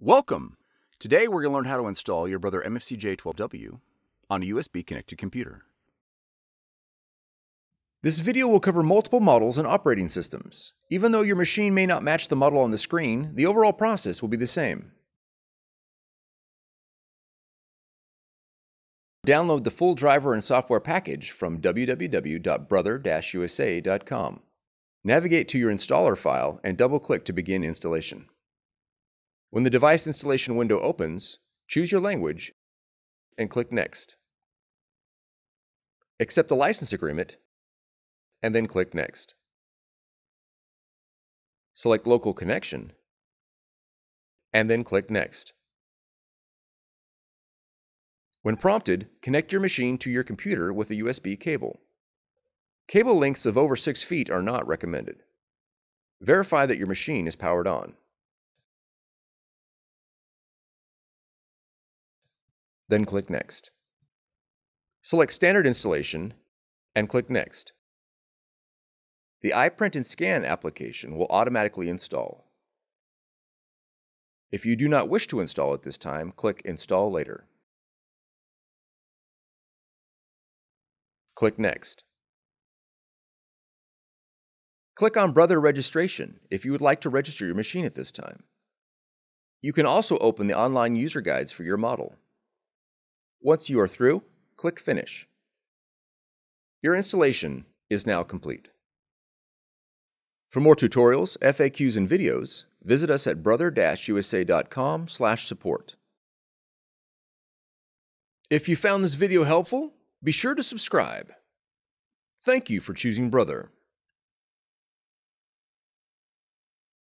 Welcome! Today we're going to learn how to install your Brother MFCJ1215W on a USB connected computer. This video will cover multiple models and operating systems. Even though your machine may not match the model on the screen, the overall process will be the same. Download the full driver and software package from www.brother-usa.com. Navigate to your installer file and double-click to begin installation. When the device installation window opens, choose your language and click Next. Accept the license agreement and then click Next. Select Local Connection and then click Next. When prompted, connect your machine to your computer with a USB cable. Cable lengths of over 6 feet are not recommended. Verify that your machine is powered on. Then click Next. Select Standard Installation and click Next. The iPrint and Scan application will automatically install. If you do not wish to install at this time, click Install Later. Click Next. Click on Brother Registration if you would like to register your machine at this time. You can also open the online user guides for your model. Once you are through, click Finish. Your installation is now complete. For more tutorials, FAQs, and videos, visit us at brother-usa.com/support. If you found this video helpful, be sure to subscribe. Thank you for choosing Brother.